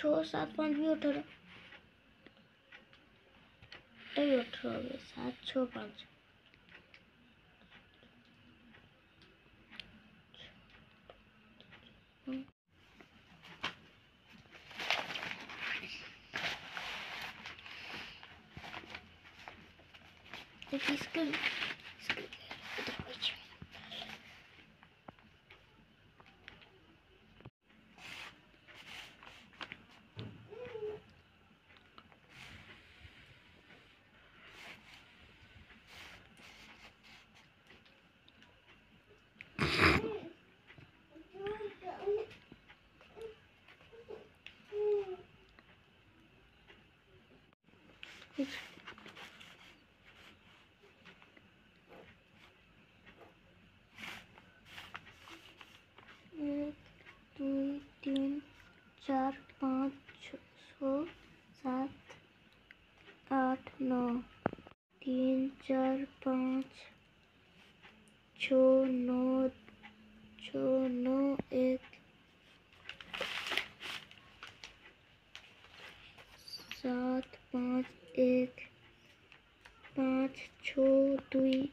छः सात पाँच भी अठारह। अठारह सात छः पाँच। इसके एक दुई तीन, चार, पाँच, छ, सात, आठ, नौ, तीन, चार, पाँच छ नौ छ, नौ, एक, सात पाँच एक पाँच छ दुई